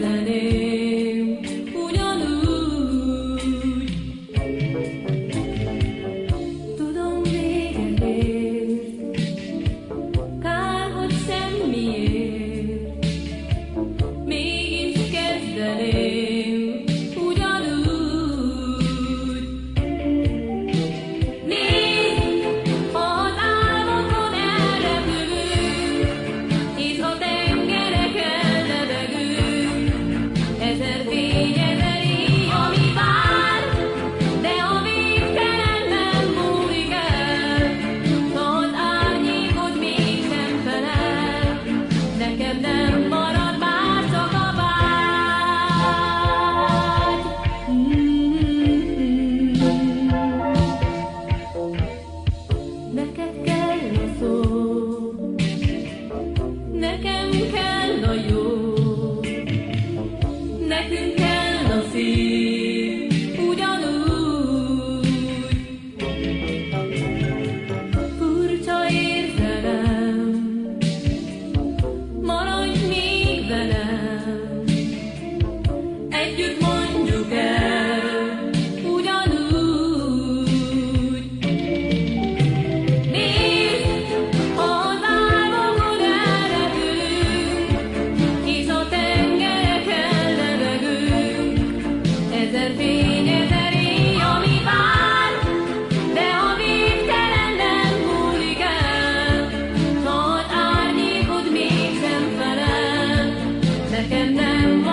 than it and then